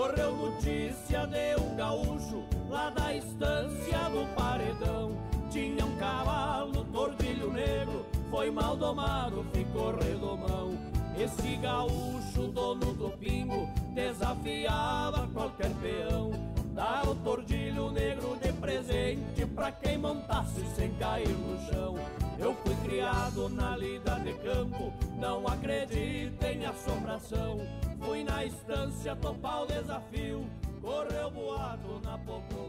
Correu notícia de um gaúcho lá da estância do paredão. Tinha um cavalo, tordilho negro, foi mal domado, ficou redomão. Esse gaúcho, dono do pingo, desafiava qualquer peão. Dava o tordilho negro de presente pra quem montasse sem cair no chão. Eu fui criado na lida de campo, não acredito assombração. Fui na estância topar o desafio, correu boato na população.